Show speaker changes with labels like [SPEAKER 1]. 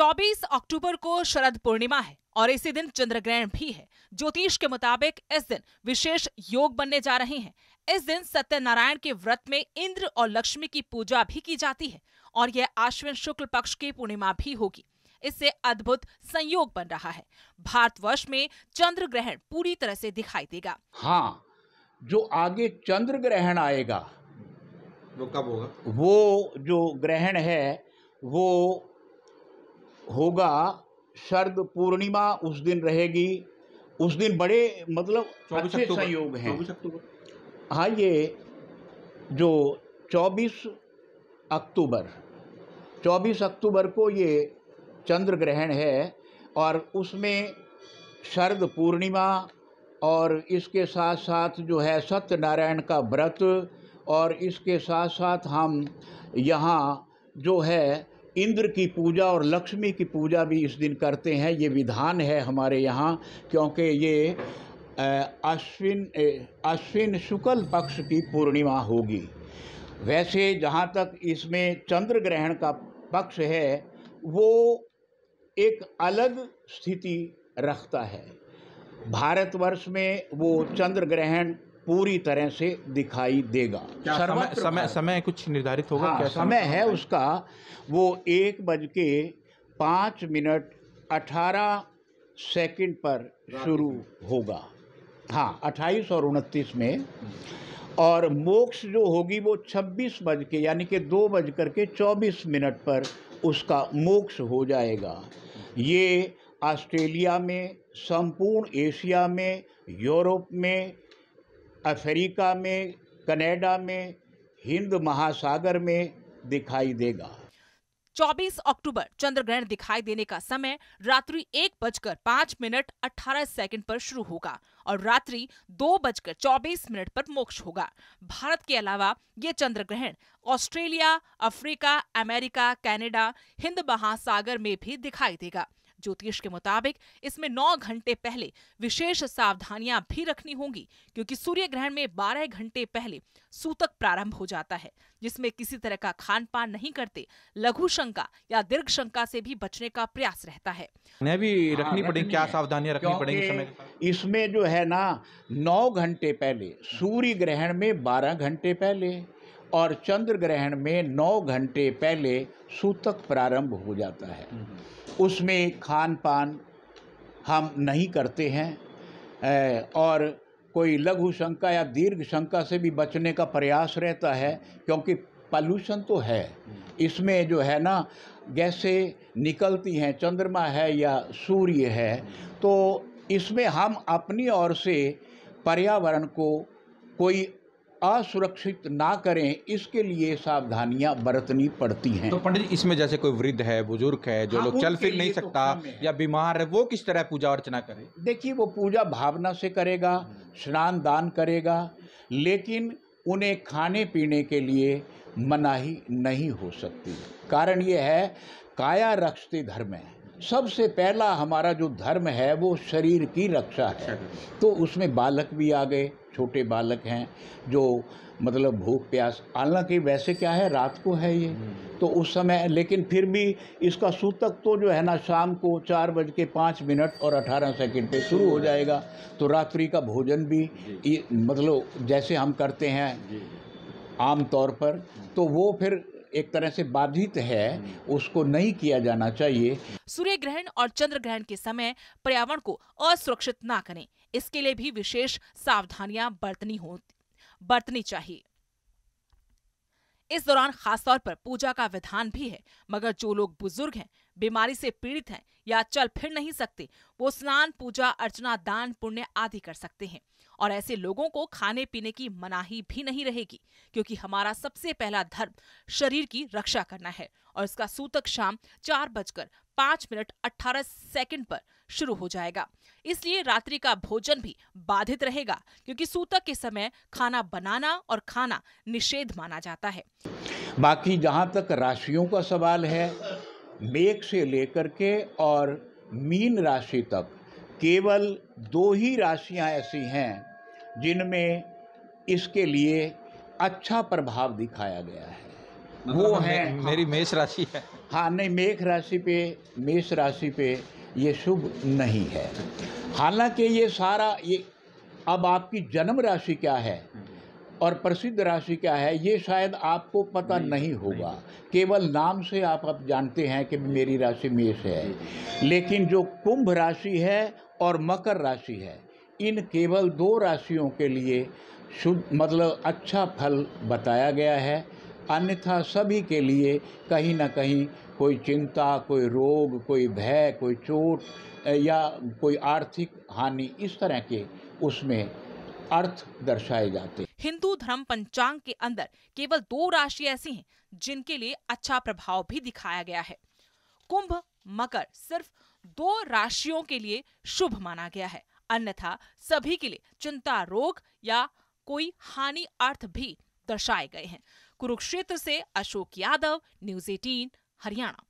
[SPEAKER 1] 24 अक्टूबर को शरद पूर्णिमा है और इसी दिन चंद्र ग्रहण भी है। ज्योतिष के मुताबिक इस दिन विशेष योग बनने जा रहे हैं। इस दिन सत्यनारायण के व्रत में इंद्र और लक्ष्मी की पूजा भी की जाती है और यह आश्विन शुक्ल पक्ष की पूर्णिमा भी होगी। इससे अद्भुत संयोग बन रहा है। भारतवर्ष में चंद्र ग्रहण पूरी तरह से दिखाई देगा।
[SPEAKER 2] हाँ जो आगे चंद्र ग्रहण आएगा
[SPEAKER 3] वो कब होगा?
[SPEAKER 2] वो जो ग्रहण है वो होगा शरद पूर्णिमा उस दिन रहेगी। उस दिन बड़े मतलब
[SPEAKER 3] 24
[SPEAKER 2] अच्छे संयोग हैं। हाँ ये जो 24 अक्टूबर 24 अक्टूबर को ये चंद्र ग्रहण है और उसमें शरद पूर्णिमा और इसके साथ साथ जो है सत्यनारायण का व्रत और इसके साथ साथ हम यहाँ जो है इंद्र की पूजा और लक्ष्मी की पूजा भी इस दिन करते हैं। ये विधान है हमारे यहाँ, क्योंकि ये अश्विन अश्विन शुक्ल पक्ष की पूर्णिमा होगी। वैसे जहाँ तक इसमें चंद्र ग्रहण का पक्ष है, वो एक अलग स्थिति रखता है। भारतवर्ष में वो चंद्र ग्रहण पूरी तरह से दिखाई देगा।
[SPEAKER 3] समय समय समय कुछ निर्धारित होगा?
[SPEAKER 2] हाँ,
[SPEAKER 3] क्या
[SPEAKER 2] समय है उसका। वो एक बज के पाँच मिनट अठारह सेकंड पर शुरू होगा। हाँ अट्ठाईस और उनतीस में। और मोक्ष जो होगी वो छब्बीस बज के यानी कि दो बज कर के चौबीस मिनट पर उसका मोक्ष हो जाएगा। ये ऑस्ट्रेलिया में संपूर्ण एशिया में यूरोप में अफ्रीका में, कनाडा में, हिंद महासागर में दिखाई देगा।
[SPEAKER 1] 24 अक्टूबर चंद्र ग्रहण दिखाई देने का समय रात्रि एक बजकर पाँच मिनट 18 सेकंड पर शुरू होगा और रात्रि दो बजकर चौबीस मिनट पर मोक्ष होगा। भारत के अलावा ये चंद्र ग्रहण ऑस्ट्रेलिया, अफ्रीका, अमेरिका, कनाडा, हिंद महासागर में भी दिखाई देगा। ज्योतिष के मुताबिक इसमें 9 घंटे पहले विशेष सावधानियाँ भी रखनी होंगी क्योंकि सूर्य ग्रहण में 12 घंटे पहले सूतक प्रारंभ हो जाता है जिसमें किसी तरह का खान पान नहीं करते लघु शंका या दीर्घ शंका से भी बचने का प्रयास रहता है।
[SPEAKER 3] भी
[SPEAKER 2] हाँ,
[SPEAKER 3] रखनी पड़ेगी क्या सावधानियाँ रखनी पड़ेगी समय
[SPEAKER 2] इसमें जो है ना नौ घंटे पहले सूर्य ग्रहण में बारह घंटे पहले और चंद्र ग्रहण में नौ घंटे पहले सूतक प्रारंभ हो जाता है। उसमें खान पान हम नहीं करते हैं और कोई लघु शंका या दीर्घ शंका से भी बचने का प्रयास रहता है, क्योंकि पॉल्यूशन तो है। इसमें जो है ना, गैसें निकलती हैं, चंद्रमा है या सूर्य है तो इसमें हम अपनी ओर से पर्यावरण को कोई असुरक्षित ना करें इसके लिए सावधानियाँ बरतनी पड़ती हैं।
[SPEAKER 3] तो पंडित जी इसमें जैसे कोई वृद्ध है बुज़ुर्ग है जो
[SPEAKER 2] हाँ,
[SPEAKER 3] लोग चल फिर नहीं
[SPEAKER 2] तो
[SPEAKER 3] सकता या बीमार है वो किस तरह पूजा अर्चना करे?
[SPEAKER 2] देखिए वो पूजा भावना से करेगा स्नान दान करेगा लेकिन उन्हें खाने पीने के लिए मनाही नहीं हो सकती। कारण ये है काया रक्षते धर्म है। सबसे पहला हमारा जो धर्म है वो शरीर की रक्षा है। तो उसमें बालक भी आ गए छोटे बालक हैं जो मतलब भूख प्यास हालाँकि वैसे क्या है रात को है ये। तो उस समय लेकिन फिर भी इसका सूतक तो जो है ना शाम को चार बज के पाँच मिनट और अठारह सेकंड पे शुरू हो जाएगा। तो रात्रि का भोजन भी मतलब जैसे हम करते हैं आम तौर पर तो वो फिर एक तरह से बाधित है उसको नहीं किया जाना चाहिए।
[SPEAKER 1] सूर्य ग्रहण और चंद्र ग्रहण के समय पर्यावरण को असुरक्षित ना करें। इसके लिए भी विशेष सावधानियाँ बरतनी हो बरतनी चाहिए। इस दौरान खासतौर पर पूजा का विधान भी है मगर जो लोग बुज़ुर्ग हैं बीमारी से पीड़ित हैं या चल फिर नहीं सकते, वो स्नान, पूजा, अर्चना, दान, पुण्य आदि कर सकते हैं। और ऐसे लोगों को खाने पीने की मनाही भी नहीं रहेगी, क्योंकि हमारा सबसे पहला धर्म शरीर की रक्षा करना है और इसका सूतक शाम चार बजकर पाँच मिनट अट्ठारह सेकंड पर शुरू हो जाएगा। इसलिए रात्रि का भोजन भी बाधित रहेगा, क्योंकि सूतक के समय खाना बनाना और खाना निषेध माना जाता है।
[SPEAKER 2] बाकी जहाँ तक राशियों का सवाल है मेघ से लेकर के और मीन राशि तक केवल दो ही राशियाँ ऐसी हैं जिनमें इसके लिए अच्छा प्रभाव दिखाया गया है।
[SPEAKER 3] मतलब वो
[SPEAKER 2] है
[SPEAKER 3] मे- मेरी मेष राशि है।
[SPEAKER 2] हाँ नहीं मेघ राशि पे मेष राशि पे ये शुभ नहीं है। हालाँकि ये सारा ये अब आपकी जन्म राशि क्या है? और प्रसिद्ध राशि क्या है? ये शायद आपको पता नहीं नहीं होगा। केवल नाम से आप अब जानते हैं कि मेरी राशि मेष है। लेकिन जो कुंभ राशि है और मकर राशि है इन केवल दो राशियों के लिए शुद्ध मतलब अच्छा फल बताया गया है। अन्यथा सभी के लिए कहीं ना कहीं कोई चिंता कोई रोग कोई भय कोई चोट या कोई आर्थिक हानि इस तरह के उसमें अर्थ दर्शाए जाते हैं।
[SPEAKER 1] हिंदू धर्म पंचांग के अंदर केवल दो राशि ऐसी हैं, जिनके लिए अच्छा प्रभाव भी दिखाया गया है। कुंभ, मकर सिर्फ़ दो राशियों के लिए शुभ माना गया है। अन्यथा सभी के लिए चिंता, रोग या कोई हानि अर्थ भी दर्शाए गए हैं। कुरुक्षेत्र से अशोक यादव, न्यूज़ 18 हरियाणा।